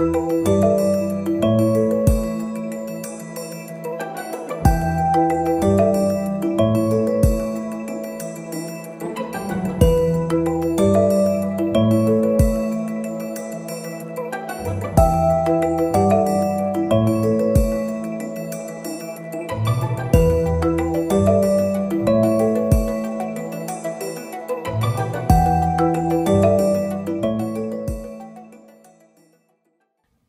Música